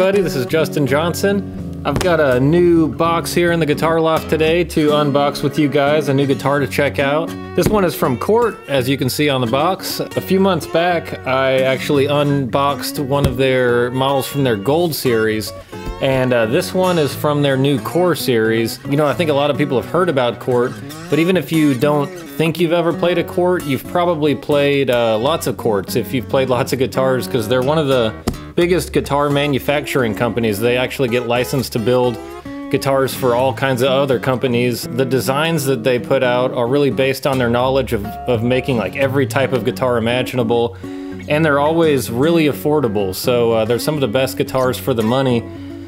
everybody? This is Justin Johnson. I've got a new box here in the Guitar Loft today to unbox with you guys, a new guitar to check out. This one is from Cort, as you can see on the box. A few months back, I actually unboxed one of their models from their Gold series, and uh, this one is from their new Core series. You know, I think a lot of people have heard about Cort, but even if you don't think you've ever played a Cort, you've probably played uh, lots of Corts if you've played lots of guitars, because they're one of the biggest guitar manufacturing companies. They actually get licensed to build guitars for all kinds of other companies. The designs that they put out are really based on their knowledge of, of making like every type of guitar imaginable. And they're always really affordable. So uh, they're some of the best guitars for the money.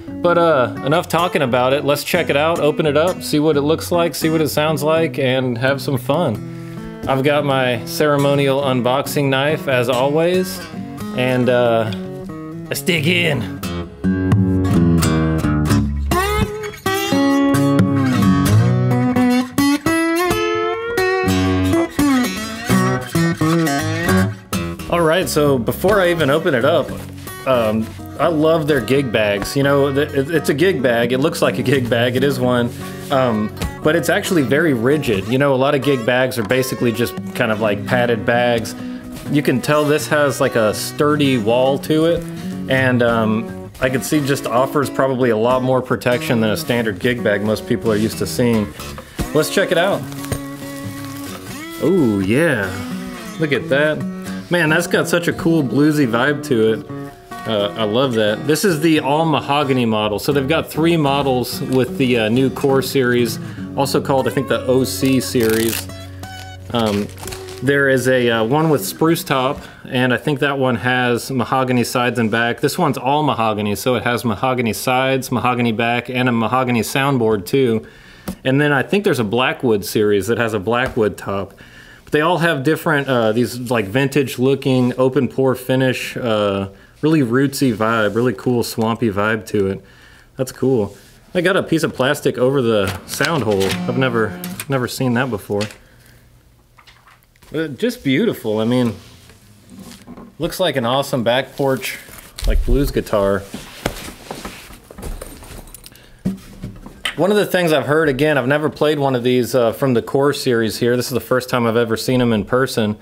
But uh, enough talking about it. Let's check it out, open it up, see what it looks like, see what it sounds like, and have some fun. I've got my ceremonial unboxing knife as always. And uh, Let's dig in. All right, so before I even open it up, um, I love their gig bags. You know, it's a gig bag. It looks like a gig bag. It is one. Um, but it's actually very rigid. You know, a lot of gig bags are basically just kind of like padded bags. You can tell this has like a sturdy wall to it and um, I could see just offers probably a lot more protection than a standard gig bag most people are used to seeing. Let's check it out. Oh yeah, look at that. Man, that's got such a cool bluesy vibe to it. Uh, I love that. This is the all mahogany model. So they've got three models with the uh, new core series, also called I think the OC series. Um, there is a uh, one with spruce top, and I think that one has mahogany sides and back. This one's all mahogany, so it has mahogany sides, mahogany back, and a mahogany soundboard too. And then I think there's a Blackwood series that has a Blackwood top. But they all have different, uh, these like vintage looking open pore finish, uh, really rootsy vibe, really cool swampy vibe to it. That's cool. I got a piece of plastic over the sound hole. I've never, never seen that before. But just beautiful. I mean, looks like an awesome back porch, like blues guitar. One of the things I've heard, again, I've never played one of these uh, from the core series here. This is the first time I've ever seen them in person.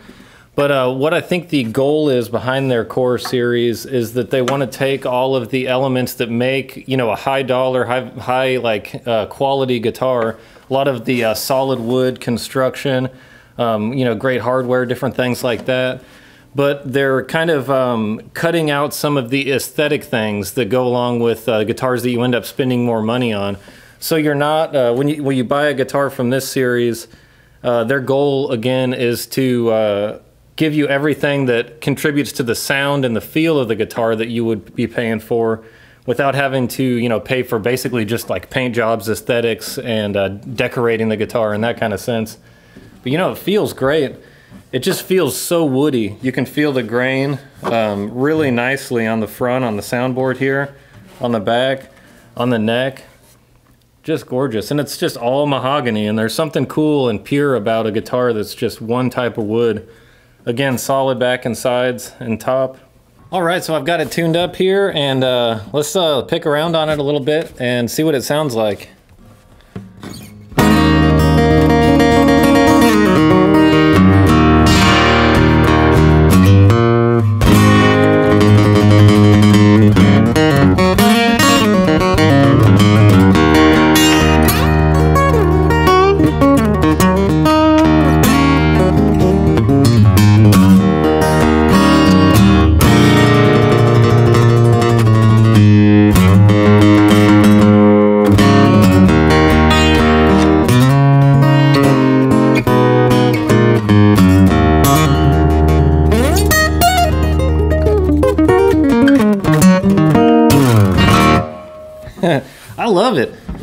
But uh, what I think the goal is behind their core series is that they want to take all of the elements that make, you know, a high dollar, high, high like uh, quality guitar, a lot of the uh, solid wood construction, um, you know, great hardware, different things like that. But they're kind of um, cutting out some of the aesthetic things that go along with uh, guitars that you end up spending more money on. So you're not uh, when you when you buy a guitar from this series, uh, their goal again is to uh, give you everything that contributes to the sound and the feel of the guitar that you would be paying for without having to you know pay for basically just like paint jobs aesthetics and uh, decorating the guitar in that kind of sense but you know, it feels great. It just feels so woody. You can feel the grain um, really nicely on the front, on the soundboard here, on the back, on the neck. Just gorgeous. And it's just all mahogany. And there's something cool and pure about a guitar that's just one type of wood. Again, solid back and sides and top. All right, so I've got it tuned up here and uh, let's uh, pick around on it a little bit and see what it sounds like.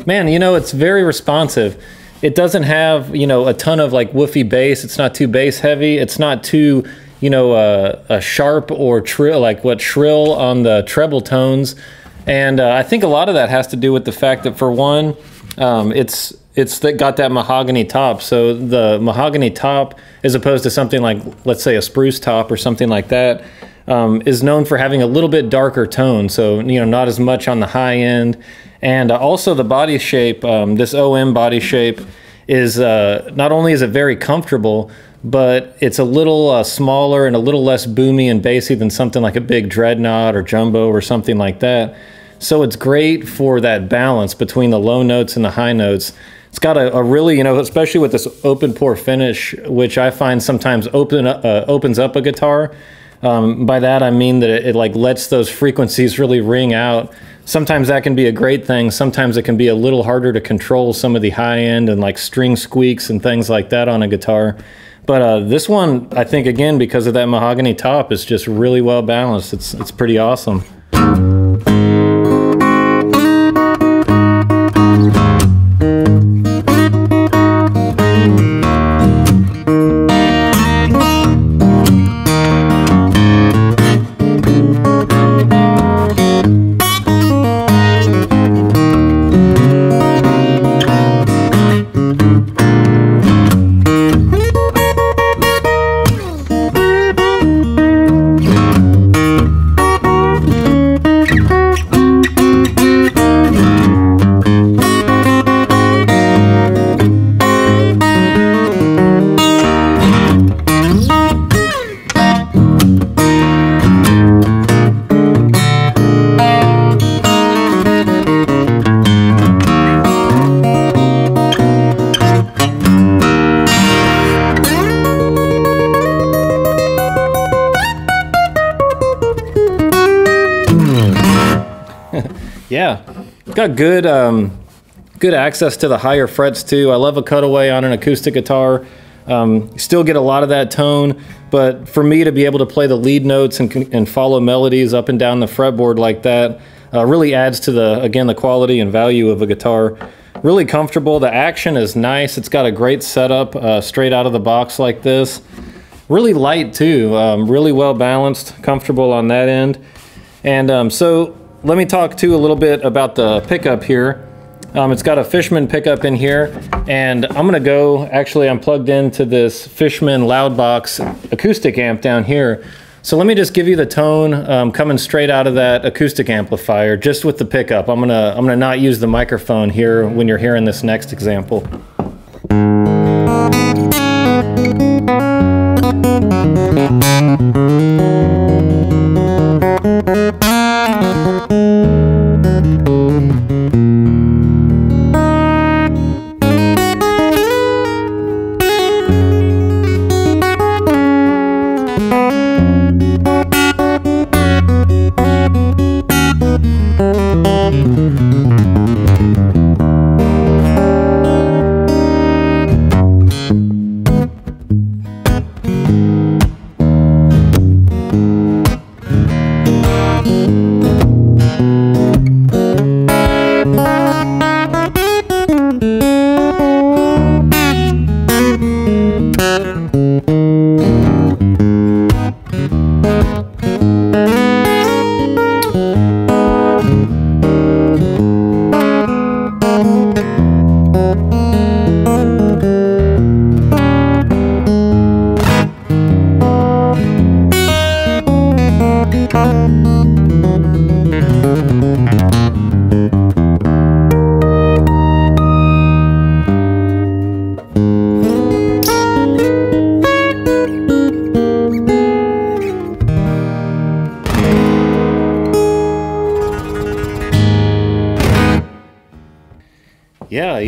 Man, you know, it's very responsive. It doesn't have, you know, a ton of like woofy bass. It's not too bass heavy. It's not too, you know, uh, a sharp or trill, like what shrill on the treble tones. And uh, I think a lot of that has to do with the fact that for one, um, it's it's that got that mahogany top. So the mahogany top, as opposed to something like, let's say, a spruce top or something like that, um, is known for having a little bit darker tone, so you know not as much on the high end, and uh, also the body shape. Um, this OM body shape is uh, not only is it very comfortable, but it's a little uh, smaller and a little less boomy and bassy than something like a big dreadnought or jumbo or something like that. So it's great for that balance between the low notes and the high notes. It's got a, a really, you know, especially with this open pore finish, which I find sometimes open uh, opens up a guitar. Um, by that I mean that it, it like lets those frequencies really ring out. Sometimes that can be a great thing. Sometimes it can be a little harder to control some of the high end and like string squeaks and things like that on a guitar. But uh, this one, I think, again, because of that mahogany top, is just really well balanced. It's, it's pretty awesome. Yeah, got good um, good access to the higher frets too. I love a cutaway on an acoustic guitar. Um, still get a lot of that tone, but for me to be able to play the lead notes and, and follow melodies up and down the fretboard like that uh, really adds to the again the quality and value of a guitar. Really comfortable. The action is nice. It's got a great setup uh, straight out of the box like this. Really light too. Um, really well balanced, comfortable on that end. And um, so let me talk too a little bit about the pickup here. Um, it's got a Fishman pickup in here, and I'm gonna go, actually I'm plugged into this Fishman Loudbox acoustic amp down here. So let me just give you the tone um, coming straight out of that acoustic amplifier, just with the pickup. I'm gonna, I'm gonna not use the microphone here when you're hearing this next example.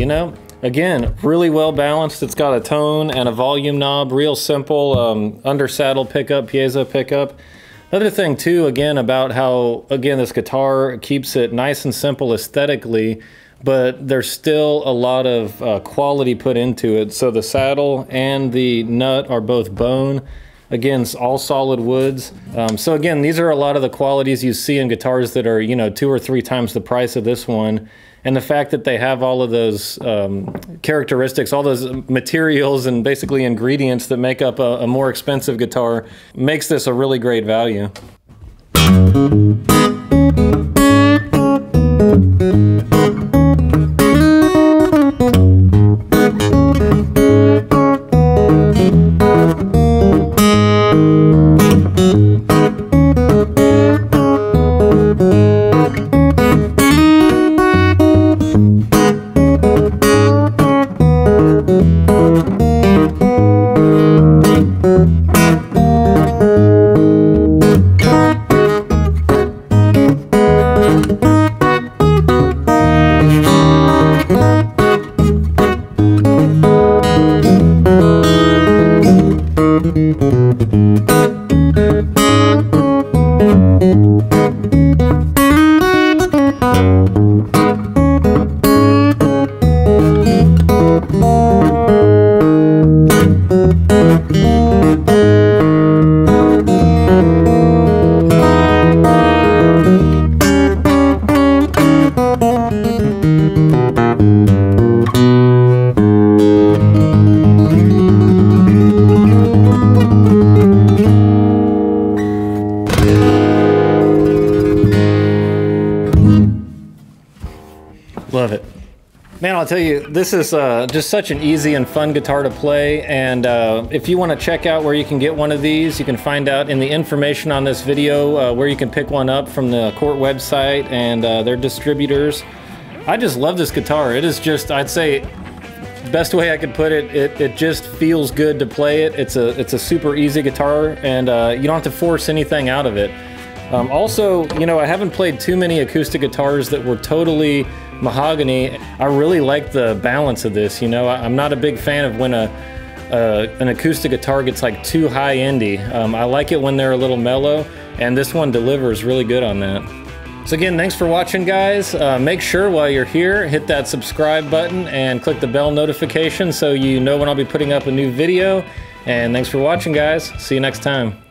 Know, again, really well balanced. It's got a tone and a volume knob, real simple um, under saddle pickup, piezo pickup. Another thing too, again, about how, again, this guitar keeps it nice and simple aesthetically, but there's still a lot of uh, quality put into it. So the saddle and the nut are both bone. Again, all solid woods. Um, so again, these are a lot of the qualities you see in guitars that are, you know, two or three times the price of this one and the fact that they have all of those um, characteristics, all those materials and basically ingredients that make up a, a more expensive guitar makes this a really great value. Tell you, this is uh, just such an easy and fun guitar to play. And uh, if you want to check out where you can get one of these, you can find out in the information on this video uh, where you can pick one up from the Cort website and uh, their distributors. I just love this guitar. It is just, I'd say, best way I could put it, it, it just feels good to play it. It's a, it's a super easy guitar and uh, you don't have to force anything out of it. Um, also, you know, I haven't played too many acoustic guitars that were totally mahogany. I really like the balance of this, you know. I, am not a big fan of when a, an acoustic guitar gets like too high endy. Um, I like it when they're a little mellow, and this one delivers really good on that. So again, thanks for watching, guys. Uh, make sure while you're here, hit that subscribe button and click the bell notification so you know when I'll be putting up a new video. And thanks for watching, guys. See you next time.